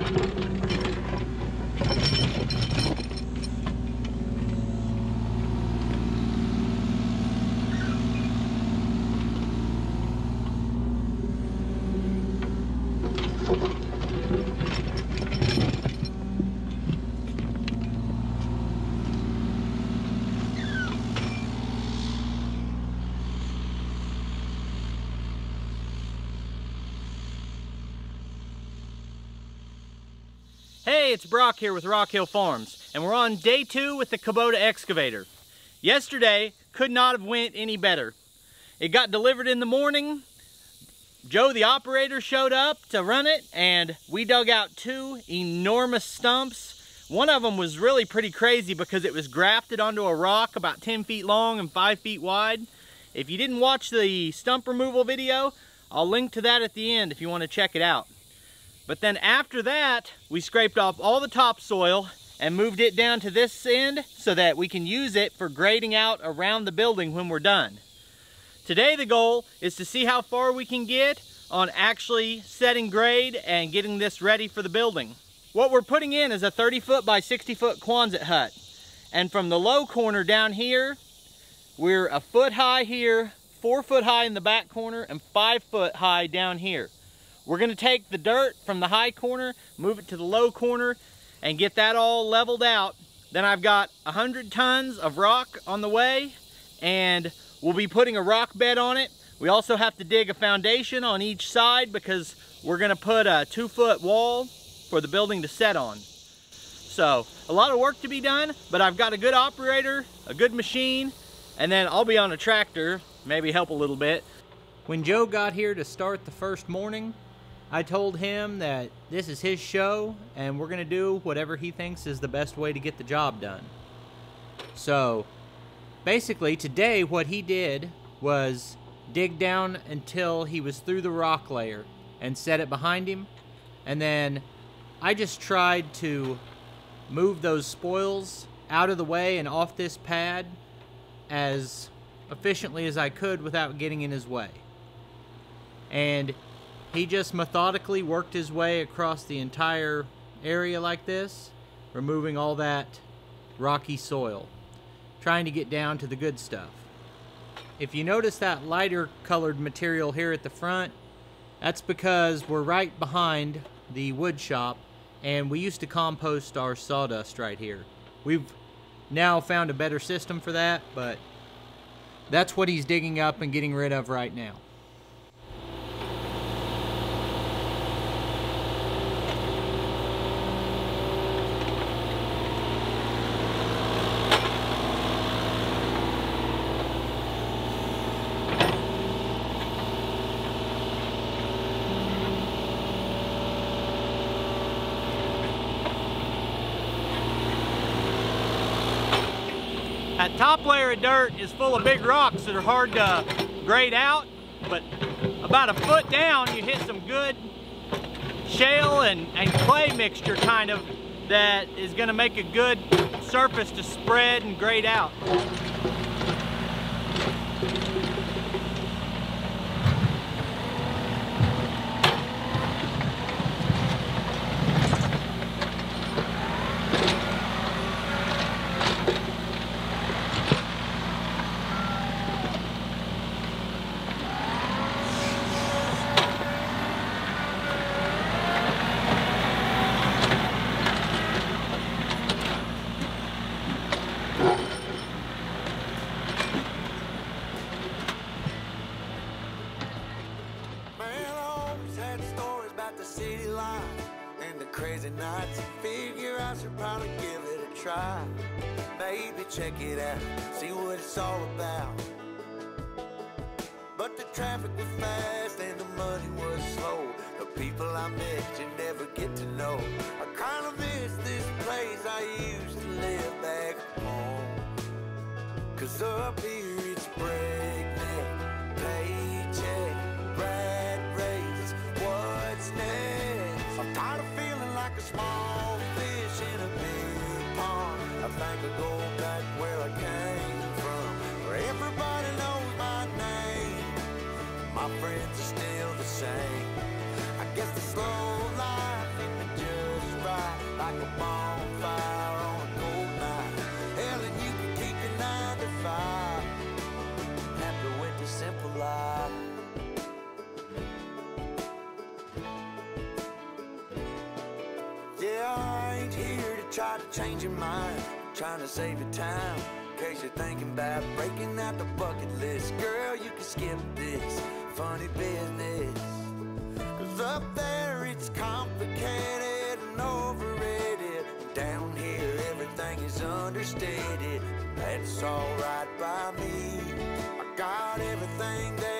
you Hey, it's Brock here with Rock Hill Farms, and we're on day two with the Kubota excavator. Yesterday could not have went any better. It got delivered in the morning. Joe, the operator, showed up to run it, and we dug out two enormous stumps. One of them was really pretty crazy because it was grafted onto a rock about 10 feet long and 5 feet wide. If you didn't watch the stump removal video, I'll link to that at the end if you want to check it out. But then after that, we scraped off all the topsoil and moved it down to this end so that we can use it for grading out around the building when we're done. Today the goal is to see how far we can get on actually setting grade and getting this ready for the building. What we're putting in is a 30 foot by 60 foot Quonset hut. And from the low corner down here, we're a foot high here, four foot high in the back corner, and five foot high down here. We're gonna take the dirt from the high corner, move it to the low corner, and get that all leveled out. Then I've got 100 tons of rock on the way, and we'll be putting a rock bed on it. We also have to dig a foundation on each side because we're gonna put a two foot wall for the building to set on. So, a lot of work to be done, but I've got a good operator, a good machine, and then I'll be on a tractor, maybe help a little bit. When Joe got here to start the first morning, I told him that this is his show and we're going to do whatever he thinks is the best way to get the job done. So, basically, today what he did was dig down until he was through the rock layer and set it behind him. And then I just tried to move those spoils out of the way and off this pad as efficiently as I could without getting in his way. And he just methodically worked his way across the entire area like this, removing all that rocky soil, trying to get down to the good stuff. If you notice that lighter colored material here at the front, that's because we're right behind the wood shop and we used to compost our sawdust right here. We've now found a better system for that, but that's what he's digging up and getting rid of right now. That top layer of dirt is full of big rocks that are hard to grade out, but about a foot down you hit some good shale and, and clay mixture kind of that is gonna make a good surface to spread and grade out. Check it out, see what it's all about. But the traffic was fast and the money was slow. The people I met you never get to know. I kinda miss this place I used to live back home. Cause up here it's breakneck, paycheck, rat race, what's next? I'm tired of feeling like a small think I'll go back where I came from, where everybody knows my name. My friends are still the same. I guess the slow life hit me just right, like a bonfire on a cold night. Hell, and you can keep your nine to five. Happy with the simple life. Yeah, I ain't here to try to change your mind. Trying to save your time. In case you're thinking about breaking out the bucket list. Girl, you can skip this funny business. Cause up there it's complicated and overrated. Down here everything is understated. That's alright by me. I got everything that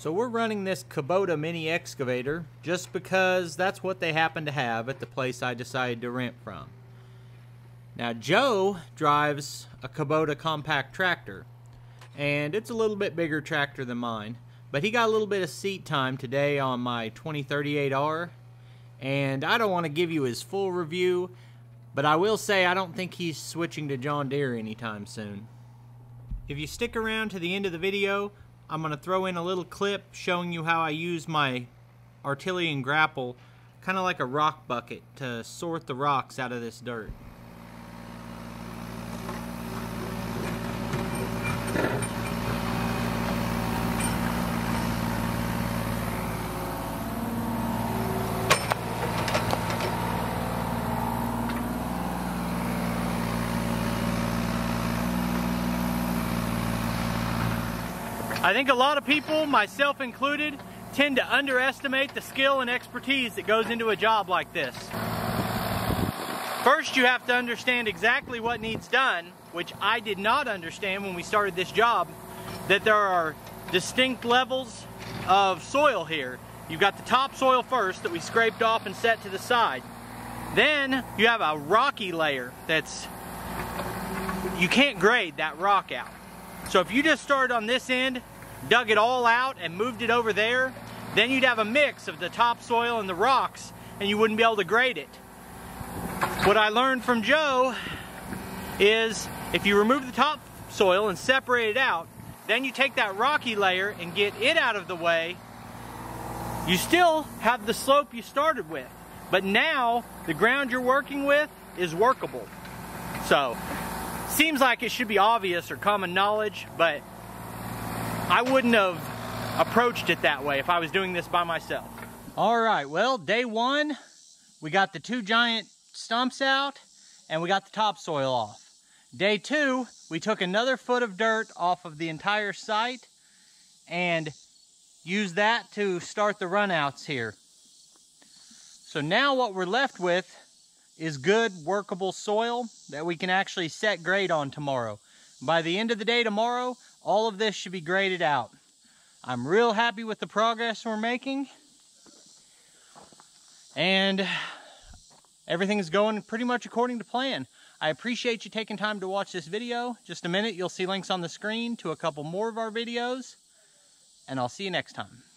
So we're running this Kubota mini excavator just because that's what they happen to have at the place I decided to rent from. Now Joe drives a Kubota compact tractor and it's a little bit bigger tractor than mine, but he got a little bit of seat time today on my 2038R and I don't want to give you his full review, but I will say I don't think he's switching to John Deere anytime soon. If you stick around to the end of the video, I'm going to throw in a little clip showing you how I use my Artillian grapple, kind of like a rock bucket, to sort the rocks out of this dirt. I think a lot of people, myself included, tend to underestimate the skill and expertise that goes into a job like this. First, you have to understand exactly what needs done, which I did not understand when we started this job, that there are distinct levels of soil here. You've got the topsoil first that we scraped off and set to the side. Then you have a rocky layer that's, you can't grade that rock out. So if you just started on this end, dug it all out and moved it over there, then you'd have a mix of the topsoil and the rocks and you wouldn't be able to grade it. What I learned from Joe is if you remove the topsoil and separate it out, then you take that rocky layer and get it out of the way, you still have the slope you started with. But now the ground you're working with is workable. So, seems like it should be obvious or common knowledge, but I wouldn't have approached it that way if I was doing this by myself. All right, well, day one, we got the two giant stumps out and we got the topsoil off. Day two, we took another foot of dirt off of the entire site and used that to start the runouts here. So now what we're left with is good workable soil that we can actually set grade on tomorrow. By the end of the day tomorrow, all of this should be graded out. I'm real happy with the progress we're making. And everything's going pretty much according to plan. I appreciate you taking time to watch this video. Just a minute, you'll see links on the screen to a couple more of our videos. And I'll see you next time.